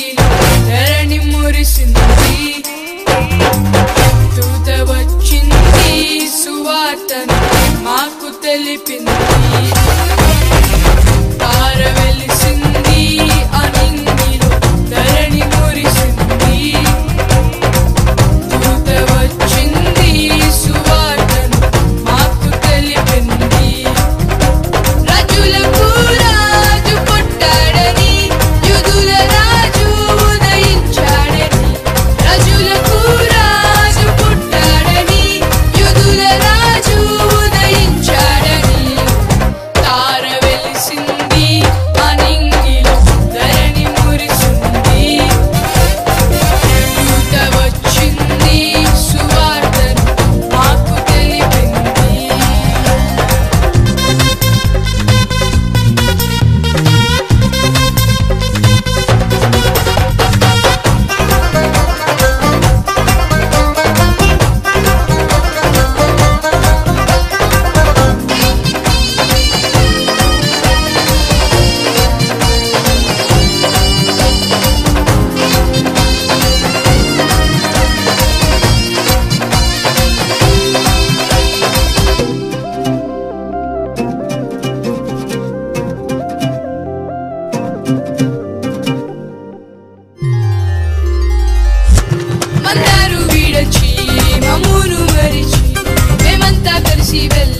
నీలో ధరణి మురిసింది. దూత వచ్చింది సువార్తను మాకు తెలిపింది. మందారు వీడొచ్చి మమ్మును మరిచి మేమంతా కలిసి వెళ్ళి